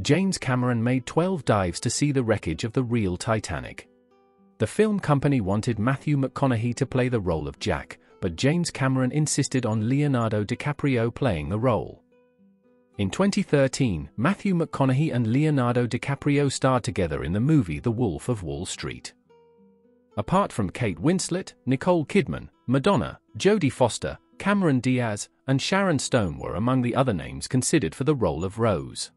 James Cameron made 12 dives to see the wreckage of the real Titanic. The film company wanted Matthew McConaughey to play the role of Jack, but James Cameron insisted on Leonardo DiCaprio playing the role. In 2013, Matthew McConaughey and Leonardo DiCaprio starred together in the movie The Wolf of Wall Street. Apart from Kate Winslet, Nicole Kidman, Madonna, Jodie Foster, Cameron Diaz, and Sharon Stone were among the other names considered for the role of Rose.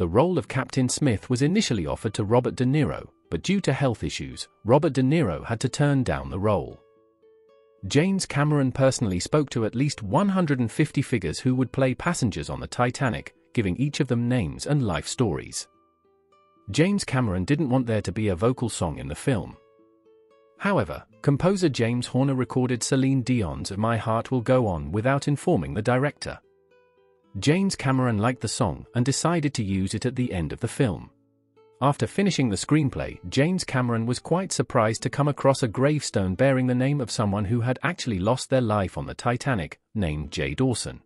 The role of Captain Smith was initially offered to Robert De Niro, but due to health issues, Robert De Niro had to turn down the role. James Cameron personally spoke to at least 150 figures who would play passengers on the Titanic, giving each of them names and life stories. James Cameron didn't want there to be a vocal song in the film, However, composer James Horner recorded Celine Dion's My Heart Will Go On without informing the director. James Cameron liked the song and decided to use it at the end of the film. After finishing the screenplay, James Cameron was quite surprised to come across a gravestone bearing the name of someone who had actually lost their life on the Titanic, named Jay Dawson.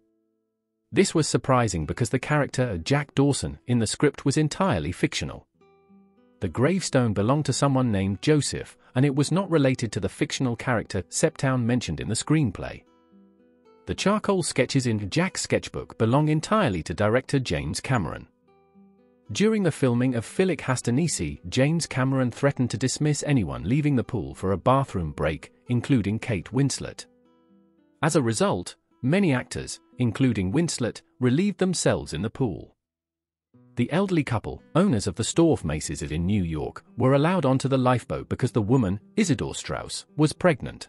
This was surprising because the character Jack Dawson in the script was entirely fictional. The gravestone belonged to someone named Joseph, and it was not related to the fictional character Septown mentioned in the screenplay. The charcoal sketches in Jack's sketchbook belong entirely to director James Cameron. During the filming of Phyllis Hastanisi, James Cameron threatened to dismiss anyone leaving the pool for a bathroom break, including Kate Winslet. As a result, many actors, including Winslet, relieved themselves in the pool. The elderly couple, owners of the Storff Macy's in New York, were allowed onto the lifeboat because the woman, Isidor Straus, was pregnant.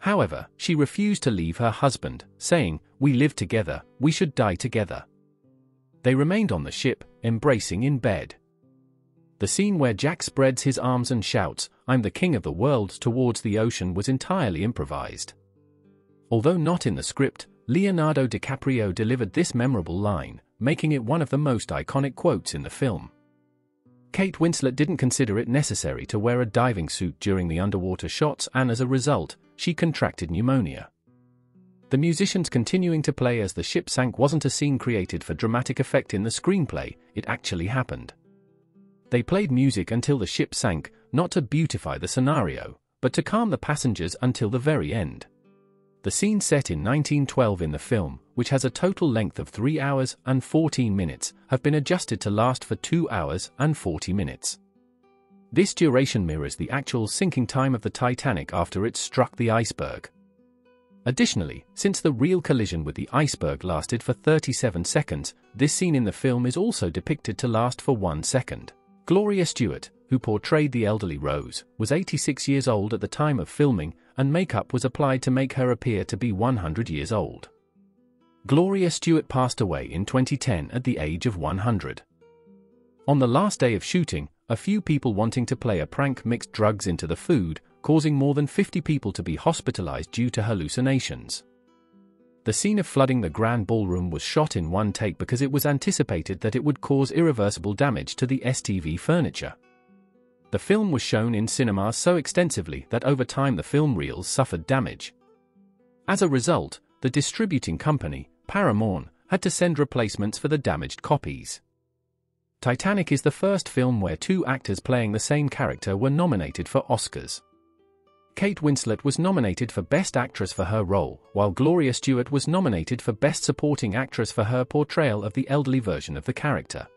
However, she refused to leave her husband, saying, We live together, we should die together. They remained on the ship, embracing in bed. The scene where Jack spreads his arms and shouts, I'm the king of the world towards the ocean was entirely improvised. Although not in the script, Leonardo DiCaprio delivered this memorable line, making it one of the most iconic quotes in the film. Kate Winslet didn't consider it necessary to wear a diving suit during the underwater shots and as a result, she contracted pneumonia. The musicians continuing to play as the ship sank wasn't a scene created for dramatic effect in the screenplay, it actually happened. They played music until the ship sank, not to beautify the scenario, but to calm the passengers until the very end. The scene set in 1912 in the film, which has a total length of 3 hours and 14 minutes, have been adjusted to last for 2 hours and 40 minutes. This duration mirrors the actual sinking time of the Titanic after it struck the iceberg. Additionally, since the real collision with the iceberg lasted for 37 seconds, this scene in the film is also depicted to last for 1 second. Gloria Stuart, who portrayed the elderly Rose, was 86 years old at the time of filming, and makeup was applied to make her appear to be 100 years old. Gloria Stuart passed away in 2010 at the age of 100. On the last day of shooting, a few people wanting to play a prank mixed drugs into the food, causing more than 50 people to be hospitalized due to hallucinations. The scene of flooding the Grand Ballroom was shot in one take because it was anticipated that it would cause irreversible damage to the STV furniture. The film was shown in cinemas so extensively that over time the film reels suffered damage. As a result, the distributing company, Paramount, had to send replacements for the damaged copies. Titanic is the first film where two actors playing the same character were nominated for Oscars. Kate Winslet was nominated for Best Actress for her role, while Gloria Stuart was nominated for Best Supporting Actress for her portrayal of the elderly version of the character.